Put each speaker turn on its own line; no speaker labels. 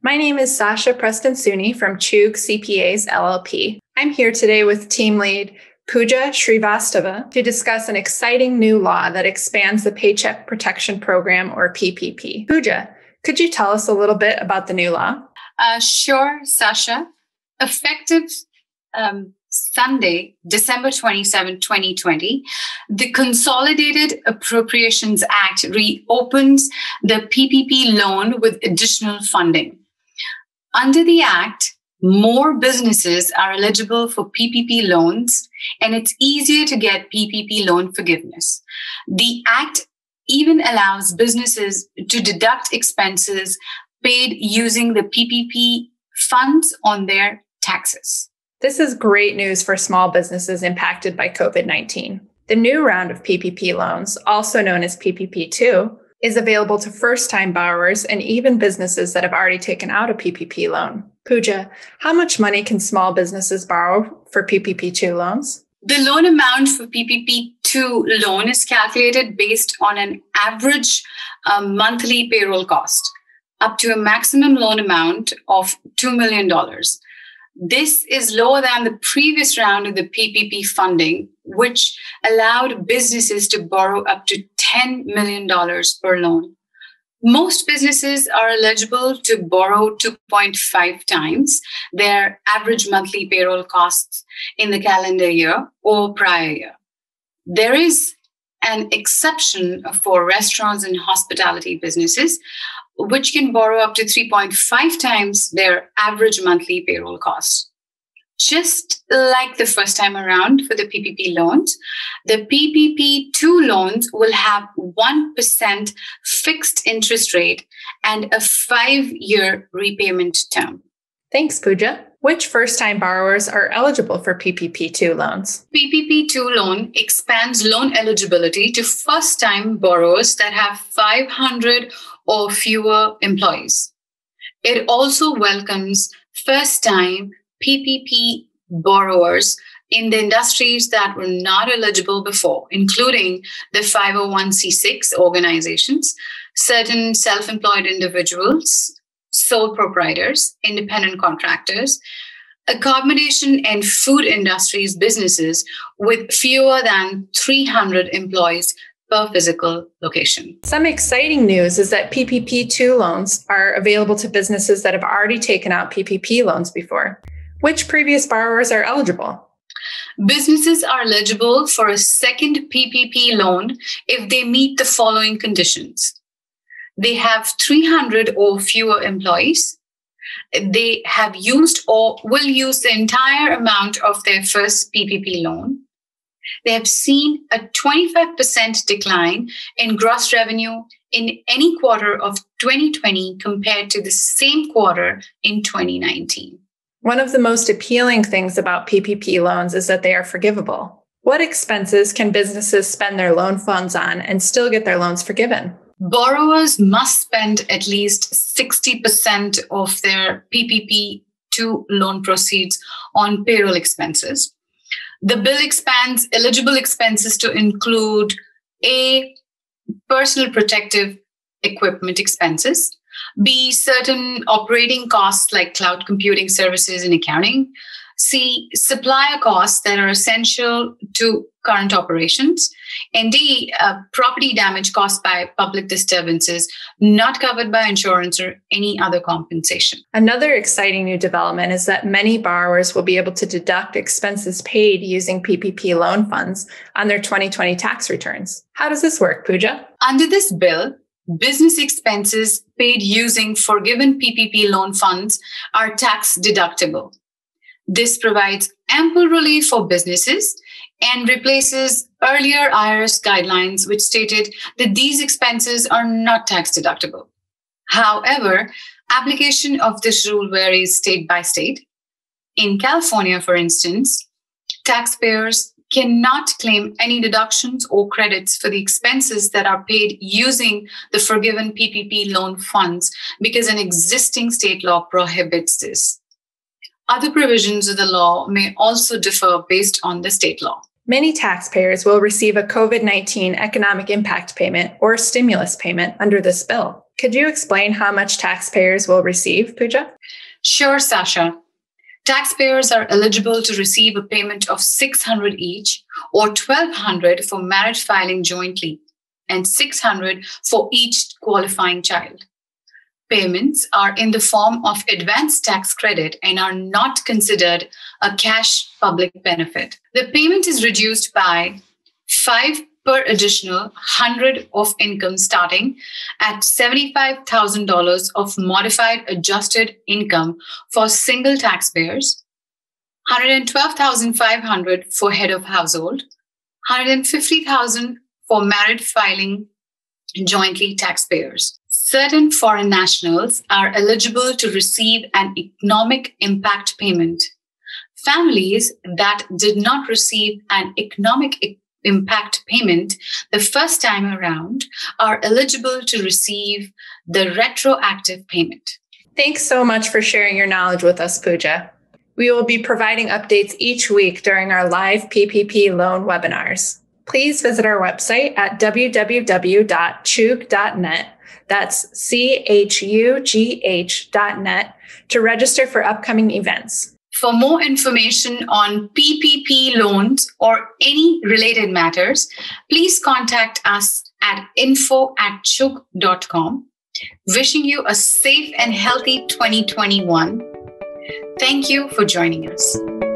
My name is Sasha Preston Suni from Chugh CPAs LLP. I'm here today with team lead Pooja Srivastava to discuss an exciting new law that expands the Paycheck Protection Program or PPP. Pooja, could you tell us a little bit about the new law?
Uh, sure, Sasha. Effective um, Sunday, December 27, 2020, the Consolidated Appropriations Act reopens the PPP loan with additional funding. Under the Act, more businesses are eligible for PPP loans, and it's easier to get PPP loan forgiveness. The Act even allows businesses to deduct expenses paid using the PPP funds on their taxes.
This is great news for small businesses impacted by COVID 19. The new round of PPP loans, also known as PPP2, is available to first time borrowers and even businesses that have already taken out a PPP loan. Pooja, how much money can small businesses borrow for PPP2 loans?
The loan amount for PPP2 loan is calculated based on an average um, monthly payroll cost up to a maximum loan amount of $2 million. This is lower than the previous round of the PPP funding, which allowed businesses to borrow up to $10 million per loan. Most businesses are eligible to borrow 2.5 times their average monthly payroll costs in the calendar year or prior year. There is an exception for restaurants and hospitality businesses which can borrow up to 3.5 times their average monthly payroll cost. Just like the first time around for the PPP loans, the PPP2 loans will have 1% fixed interest rate and a five year repayment term.
Thanks, Pooja. Which first time borrowers are eligible for PPP2 loans?
PPP2 loan expands loan eligibility to first time borrowers that have 500 or fewer employees. It also welcomes first time PPP borrowers in the industries that were not eligible before, including the 501c6 organizations, certain self employed individuals, sole proprietors, independent contractors, accommodation and food industries businesses with fewer than 300 employees per physical location.
Some exciting news is that PPP2 loans are available to businesses that have already taken out PPP loans before. Which previous borrowers are eligible?
Businesses are eligible for a second PPP loan if they meet the following conditions. They have 300 or fewer employees. They have used or will use the entire amount of their first PPP loan they have seen a 25% decline in gross revenue in any quarter of 2020 compared to the same quarter in 2019.
One of the most appealing things about PPP loans is that they are forgivable. What expenses can businesses spend their loan funds on and still get their loans forgiven?
Borrowers must spend at least 60% of their PPP 2 loan proceeds on payroll expenses. The bill expands eligible expenses to include A, personal protective equipment expenses, B, certain operating costs like cloud computing services and accounting, C, supplier costs that are essential to current operations, and D, uh, property damage caused by public disturbances not covered by insurance or any other compensation.
Another exciting new development is that many borrowers will be able to deduct expenses paid using PPP loan funds on their 2020 tax returns. How does this work, Pooja?
Under this bill, business expenses paid using forgiven PPP loan funds are tax deductible. This provides ample relief for businesses and replaces earlier IRS guidelines, which stated that these expenses are not tax deductible. However, application of this rule varies state by state. In California, for instance, taxpayers cannot claim any deductions or credits for the expenses that are paid using the forgiven PPP loan funds because an existing state law prohibits this. Other provisions of the law may also differ based on the state law.
Many taxpayers will receive a COVID 19 economic impact payment or stimulus payment under this bill. Could you explain how much taxpayers will receive, Pooja?
Sure, Sasha. Taxpayers are eligible to receive a payment of 600 each or 1200 for marriage filing jointly and 600 for each qualifying child. Payments are in the form of advance tax credit and are not considered a cash public benefit. The payment is reduced by 5 per additional 100 of income starting at $75,000 of modified adjusted income for single taxpayers, 112,500 for head of household, 150,000 for married filing jointly taxpayers. Certain foreign nationals are eligible to receive an economic impact payment. Families that did not receive an economic impact payment the first time around are eligible to receive the retroactive payment.
Thanks so much for sharing your knowledge with us, Pooja. We will be providing updates each week during our live PPP loan webinars. Please visit our website at www.chugh.net. That's C H U G H.net to register for upcoming events.
For more information on PPP loans or any related matters, please contact us at info at chugh.com. Wishing you a safe and healthy 2021. Thank you for joining us.